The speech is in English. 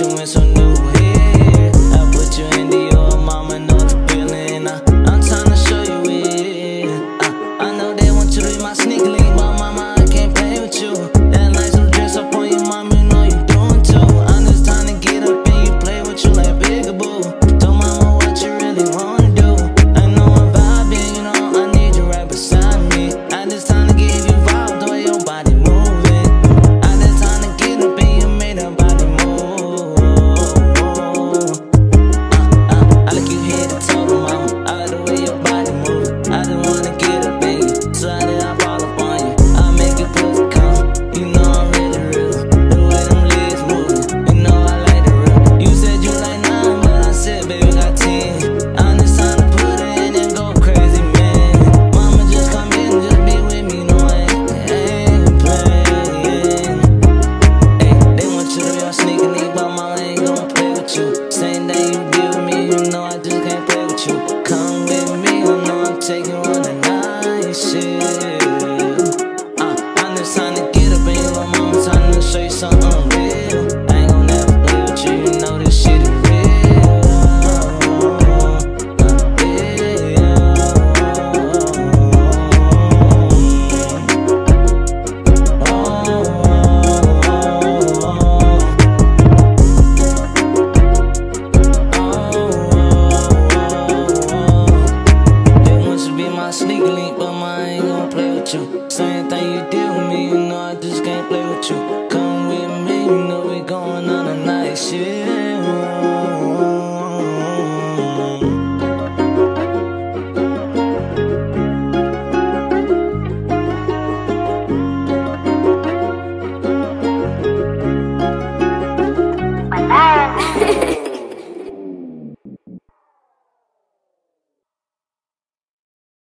you in so no do can't play with you. Come with you. Same thing you did with me, you know I just can't play with you. Come